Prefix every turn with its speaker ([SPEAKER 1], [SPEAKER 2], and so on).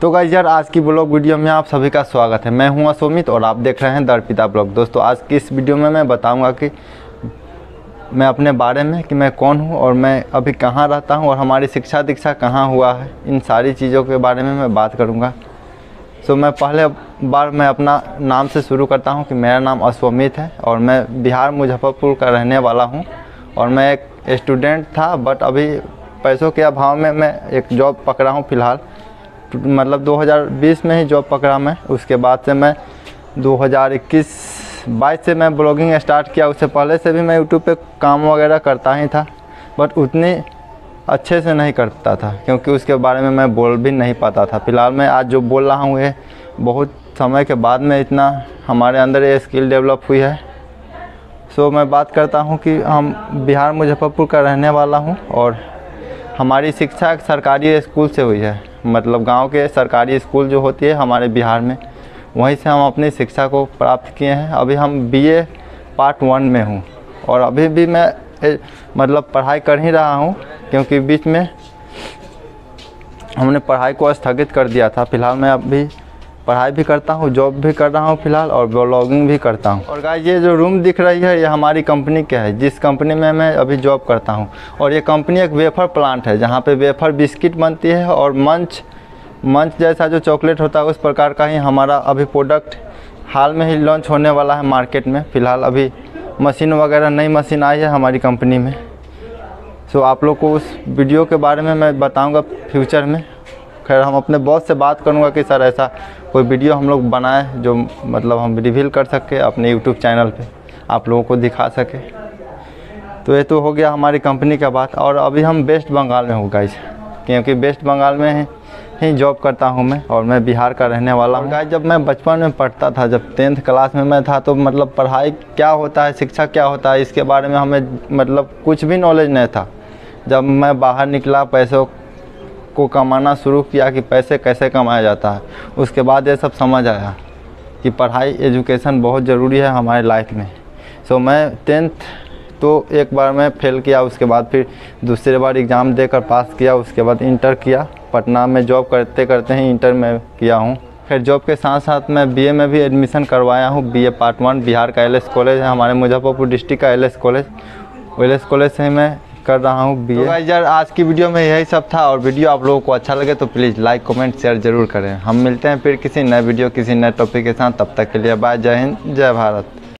[SPEAKER 1] तो गाइज़ यार, आज की ब्लॉग वीडियो में आप सभी का स्वागत है। मैं हूँ असोमित और आप देख रहे हैं दर्पिता ब्लॉग दोस्तों, आज की इस वीडियो में मैं बताऊँगा कि मैं अपने बारे में कि मैं कौन हूँ और मैं अभी कहाँ रहता हूँ और हमारी शिक्षा दीक्षा कहाँ हुआ है, इन सारी चीज़ों के बारे में मैं बात करूँगा। सो मैं पहले बार मैं अपना नाम से शुरू करता हूँ कि मेरा नाम अश्वमित है और मैं बिहार मुजफ्फरपुर का रहने वाला हूँ और मैं एक स्टूडेंट था बट अभी पैसों के अभाव में मैं एक जॉब पकड़ा हूँ फ़िलहाल। मतलब 2020 में ही जॉब पकड़ा मैं। उसके बाद से मैं 2021 22 से मैं ब्लॉगिंग स्टार्ट किया। उससे पहले से भी मैं यूट्यूब पे काम वगैरह करता ही था बट उतने अच्छे से नहीं करता था क्योंकि उसके बारे में मैं बोल भी नहीं पाता था। फ़िलहाल मैं आज जो बोल रहा हूँ ये बहुत समय के बाद में इतना हमारे अंदर ये स्किल डेवलप हुई है। सो so, मैं बात करता हूँ कि हम बिहार मुजफ्फरपुर का रहने वाला हूँ और हमारी शिक्षा सरकारी स्कूल से हुई है। मतलब गाँव के सरकारी स्कूल जो होती है हमारे बिहार में वहीं से हम अपनी शिक्षा को प्राप्त किए हैं। अभी हम बीए पार्ट वन में हूँ और अभी भी मैं ए, मतलब पढ़ाई कर ही रहा हूँ क्योंकि बीच में हमने पढ़ाई को स्थगित कर दिया था। फ़िलहाल मैं अभी पढ़ाई भी करता हूँ जॉब भी कर रहा हूँ फ़िलहाल और ब्लॉगिंग भी करता हूँ। और गाइस ये जो रूम दिख रही है, ये हमारी कंपनी के है। जिस कंपनी में मैं अभी जॉब करता हूँ। और ये कंपनी एक वेफर प्लांट है, जहाँ पे वेफर बिस्किट बनती है और मंच मंच जैसा जो चॉकलेट होता है, उस प्रकार का ही हमारा अभी प्रोडक्ट हाल में ही लॉन्च होने वाला है मार्केट में। फ़िलहाल अभी मशीन वगैरह, नई मशीन आई है हमारी कंपनी में। सो आप लोग को उस वीडियो के बारे में मैं बताऊँगा फ्यूचर में। खैर हम अपने बॉस से बात करूँगा कि सर ऐसा कोई वीडियो हम लोग बनाए जो मतलब हम रिवील कर सके अपने यूट्यूब चैनल पर आप लोगों को दिखा सके। तो ये तो हो गया हमारी कंपनी का बात। और अभी हम वेस्ट बंगाल में हूँ गाइज़ क्योंकि वेस्ट बंगाल में ही, ही जॉब करता हूँ मैं और मैं बिहार का रहने वाला हूँ। गाइज़ जब मैं बचपन में पढ़ता था जब टेंथ क्लास में मैं था तो मतलब पढ़ाई क्या होता है शिक्षा क्या होता है इसके बारे में हमें मतलब कुछ भी नॉलेज नहीं था। जब मैं बाहर निकला पैसों को कमाना शुरू किया कि पैसे कैसे कमाया जाता है। उसके बाद ये सब समझ आया कि पढ़ाई एजुकेशन बहुत ज़रूरी है हमारे लाइफ में। सो so, मैं टेंथ तो एक बार मैं फेल किया उसके बाद फिर दूसरे बार एग्ज़ाम देकर पास किया उसके बाद इंटर किया। पटना में जॉब करते करते ही इंटर में किया हूँ। फिर जॉब के साथ साथ मैं बीए में भी एडमिशन करवाया हूँ। बीए पार्ट वन बिहार का एलएस कॉलेज है हमारे मुजफ्फरपुर डिस्ट्रिक्ट का एलएस कॉलेज एलएस कॉलेज से मैं कर रहा हूँ बी एस तो यार, आज की वीडियो में यही सब था और वीडियो आप लोगों को अच्छा लगे तो प्लीज़ लाइक कमेंट शेयर ज़रूर करें। हम मिलते हैं फिर किसी नए वीडियो किसी नए टॉपिक के साथ। तब तक के लिए बाय जय हिंद, जय भारत।